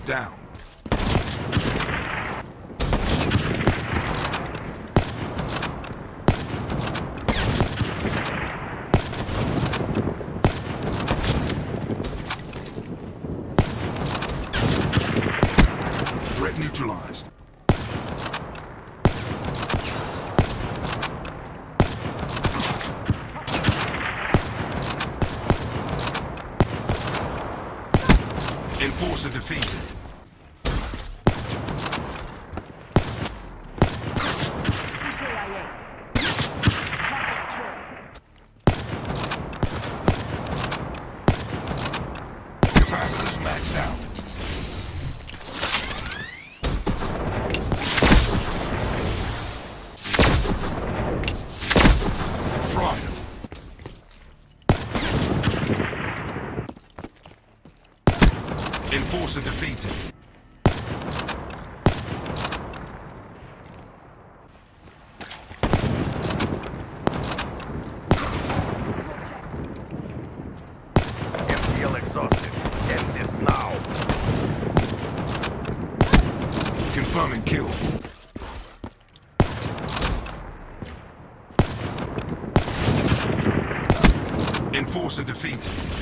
down. Threat neutralized. Enforcer defeated. Enforcer defeated. Exhausted. End this now. Confirming kill. Enforcer defeated.